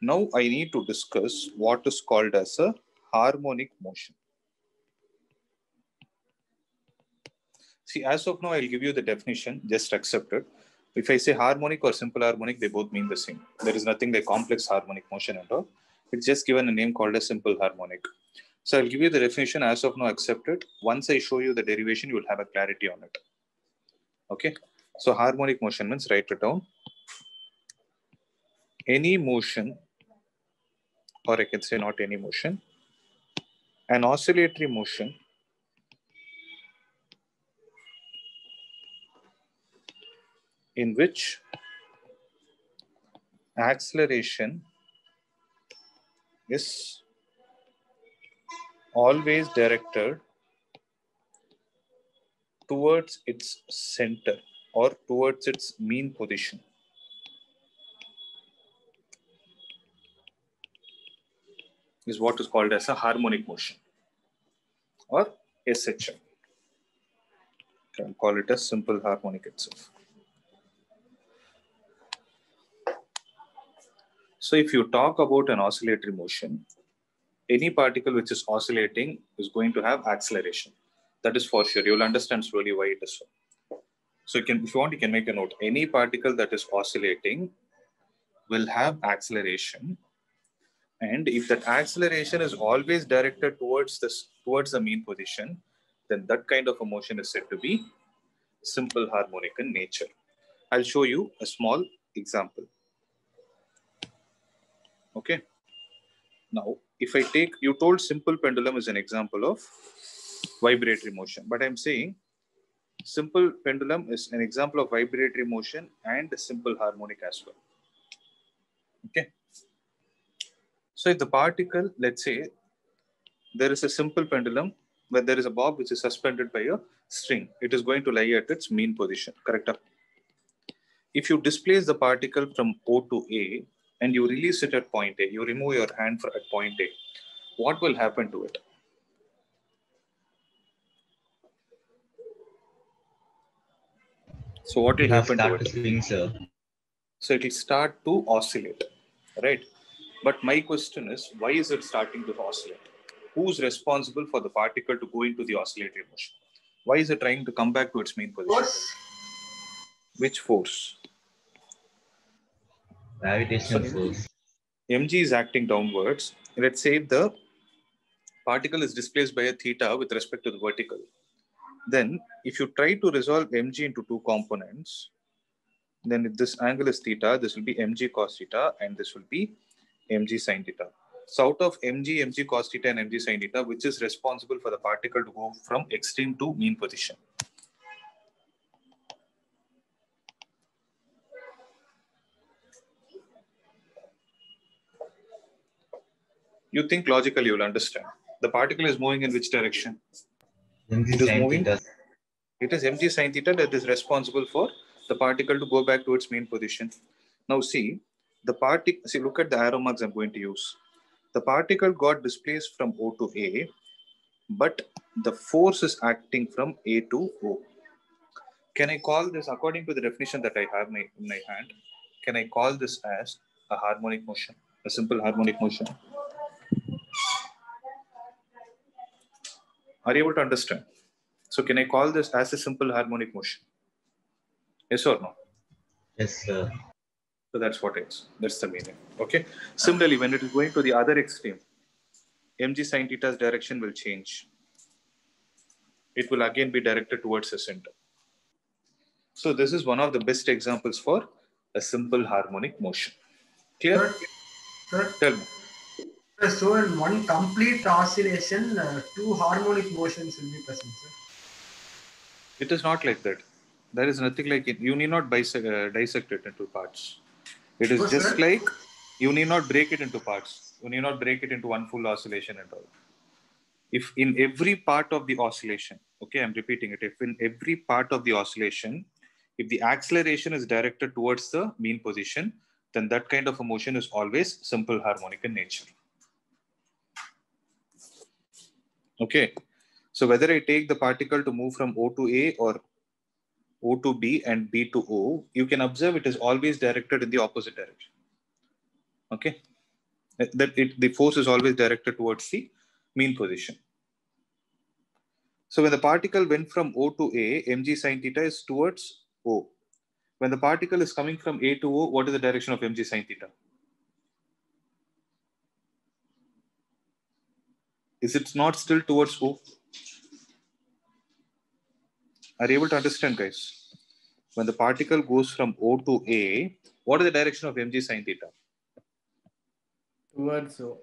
Now I need to discuss what is called as a harmonic motion. See, as of now, I'll give you the definition, just accept it. If I say harmonic or simple harmonic, they both mean the same. There is nothing like complex harmonic motion at all. It's just given a name called a simple harmonic. So I'll give you the definition as of now, accept it. Once I show you the derivation, you will have a clarity on it. Okay. So harmonic motion means write it down. Any motion, or I can say not any motion, an oscillatory motion in which acceleration is always directed towards its center or towards its mean position. Is what is called as a harmonic motion or SHM. Can call it a simple harmonic itself. So if you talk about an oscillatory motion, any particle which is oscillating is going to have acceleration. That is for sure. You'll understand slowly why it is so. So you can, if you want, you can make a note. Any particle that is oscillating will have acceleration. And if that acceleration is always directed towards this towards the mean position, then that kind of a motion is said to be simple harmonic in nature. I'll show you a small example. Okay. Now, if I take, you told simple pendulum is an example of vibratory motion, but I'm saying simple pendulum is an example of vibratory motion and simple harmonic as well. Okay. So if the particle, let's say there is a simple pendulum where there is a bob which is suspended by a string, it is going to lie at its mean position, correct? If you displace the particle from O to A, and you release it at point A, you remove your hand at point A, what will happen to it? So what will happen to it? swing, sir. So it will start to oscillate, right? But my question is, why is it starting to oscillate? Who's responsible for the particle to go into the oscillatory motion? Why is it trying to come back to its main position? Force. Which force? Gravitational So- force. mg is acting downwards. Let's say the particle is displaced by a theta with respect to the vertical. Then if you try to resolve mg into two components, then if this angle is theta, this will be mg cos theta and this will be mg sin theta. So out of mg, mg cos theta and mg sin theta, which is responsible for the particle to go from extreme to mean position? You think logically, you'll understand. The particle is moving in which direction? mg It is moving. theta. It is mg sin theta that is responsible for the particle to go back to its main position. Now see, the particle, see look at the arrow marks I'm going to use. The particle got displaced from O to A, but the force is acting from A to O. Can I call this, according to the definition that I have my, in my hand, can I call this as a harmonic motion, a simple harmonic motion? Are you able to understand? So can I call this as a simple harmonic motion? Yes or no? Yes, sir. So that's what it is. That's the meaning. Okay. Similarly, when it is going to the other extreme, mg sin theta's direction will change. It will again be directed towards the center. So this is one of the best examples for a simple harmonic motion. Clear? Sir, sir, Tell me. sir, so in one complete oscillation, uh, two harmonic motions will be present, sir. It is not like that. There is nothing like it. You need not bisect, uh, dissect it into parts. It is just like you need not break it into parts. You need not break it into one full oscillation and all. If in every part of the oscillation, okay, I'm repeating it. If in every part of the oscillation, if the acceleration is directed towards the mean position, then that kind of a motion is always simple harmonic in nature. Okay. So whether I take the particle to move from O to A or O to B and B to O, you can observe it is always directed in the opposite direction. Okay. that it, the force is always directed towards the mean position. So when the particle went from O to A, mg sine theta is towards O. When the particle is coming from A to O, what is the direction of mg sine theta? Is it not still towards O? Are you able to understand, guys? When the particle goes from O to A, what is the direction of mg sine theta? Towards O.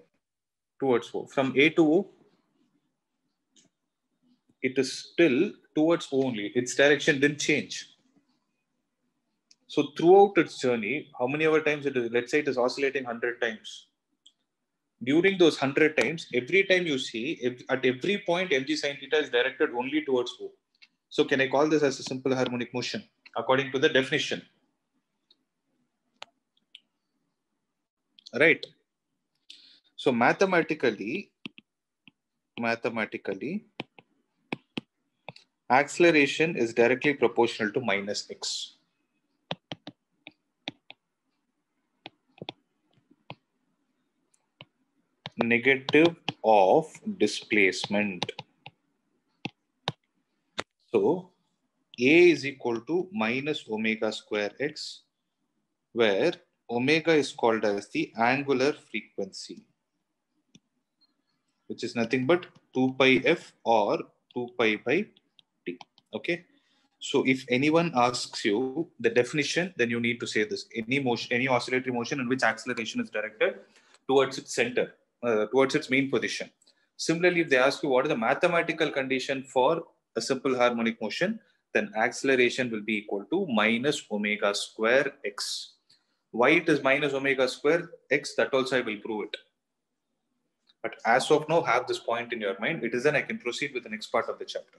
Towards O. From A to O, it is still towards O only. Its direction didn't change. So throughout its journey, how many ever times it is, let's say it is oscillating 100 times. During those 100 times, every time you see, at every point, mg sine theta is directed only towards O. So can I call this as a simple harmonic motion according to the definition? Right. So mathematically, mathematically, acceleration is directly proportional to minus x. Negative of displacement. So A is equal to minus omega square x, where omega is called as the angular frequency, which is nothing but 2 pi f or 2 pi by t. Okay. So if anyone asks you the definition, then you need to say this. Any motion, any oscillatory motion in which acceleration is directed towards its center, uh, towards its main position. Similarly, if they ask you what is the mathematical condition for a simple harmonic motion, then acceleration will be equal to minus omega square x. Why it is minus omega square x, that also I will prove it. But as of now, have this point in your mind. It is then I can proceed with the next part of the chapter.